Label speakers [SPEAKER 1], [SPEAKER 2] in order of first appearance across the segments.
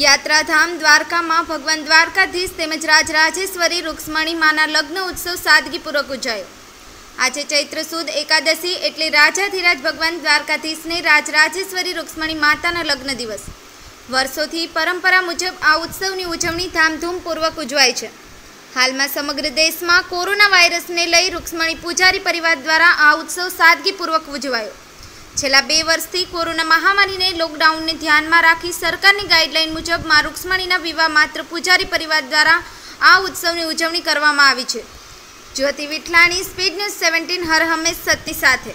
[SPEAKER 1] યાત્રાધામ દ્વારકામાં ભગવાન દ્વારકાધીશ તેમજ રાજરાજેશ્વરી રૂક્ષ્મણી માના લગ્ન ઉત્સવ સાદગીપૂર્વક ઉજાયો આજે ચૈત્ર સુદ એકાદશી એટલે રાજાધિરાજ ભગવાન દ્વારકાધીશને રાજરાજેશ્વરી રૂક્ષ્મણી માતાના લગ્ન દિવસ. વર્ષોથી પરંપરા મુજબ આ ઉત્સવની ઉજવણી ધામધૂમપૂર્વક ઉજવાય છે. હાલમાં સમગ્ર દેશમાં કોરોના વાયરસને લઈ રૂક્ષ્મણી પૂજારી પરિવાર દ્વારા આ ઉત્સવ સાદગીપૂર્વક ઉજવાયો. છેલ્લા બે વર્ષથી કોરોના મહામારીને લોકડાઉનને ધ્યાનમાં રાખી સરકારની ગાઈડલાઈન મુજબ મા રૂક્ષ્મણીના વિવાહ માત્ર પૂજારી પરિવાર દ્વારા આ ઉત્સવની ઉજવણી કરવામાં આવી છે. Jyoti Vithlani speed news seventeen, હર હંમેશ સત્ય સાથે.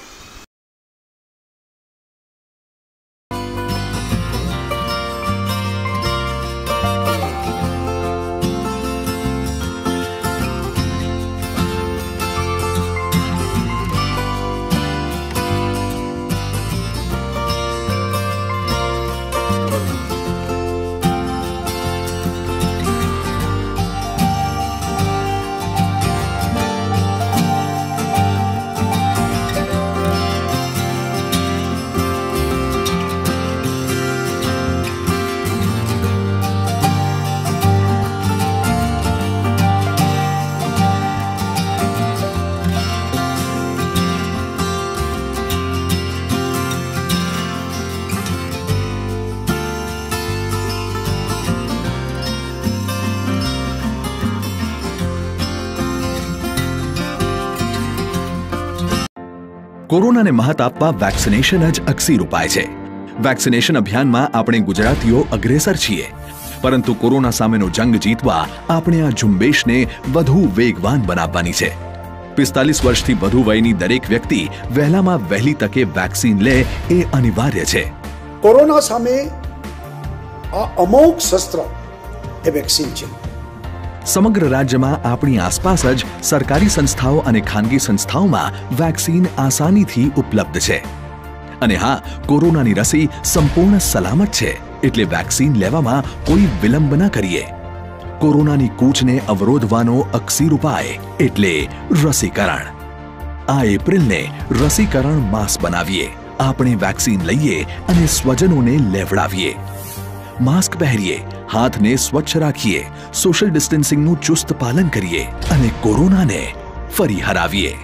[SPEAKER 2] કોરોનાને મહત આપવા વેક્સિનેશન જ અક્ષીર ઉપાય છે. વેક્સિનેશન અભિયાનમાં આપણે ગુજરાતીઓ અગ્રેસર છીએ. પરંતુ કોરોના સામેનો જંગ જીતવા આપણે આ ઝુંબેશને વધુ વેગવાન બનાવવાની છે. પિસ્તાલીસ વર્ષથી વધુ વયની દરેક વ્યક્તિ વહેલામાં વહેલી તકે વેક્સિન લે એ અનિવાર્ય છે.
[SPEAKER 3] કોરોના સામે આ અમોઘ શસ્ત્ર એ વેક્સિન છે.
[SPEAKER 2] સમગ્ર રાજ્યમાં આપણી આસપાસ જ સરકારી સંસ્થાઓ અને ખાનગી સંસ્થાઓમાં વેક્સિન આસાનીથી ઉપલબ્ધ છે. અને હા, કોરોનાની રસી સંપૂર્ણ સલામત છે, એટલે વેક્સિન લેવામાં કોઈ વિલંબ ન કરીએ. કોરોનાની કૂચને અવરોધવાનો અક્ષીર ઉપાય એટલે રસીકરણ. આ એપ્રિલને રસીકરણ માસ બનાવીએ. આપણે વેક્સિન લઈએ અને સ્વજનોને લેવડાવીએ. માસ્ક પહેરીએ હાથને સ્વચ્છ રાખીએ સોશિયલ ડિસ્ટન્સિંગનું ચુસ્ત પાલન કરીએ અને કોરોનાને ફરી હરાવીએ.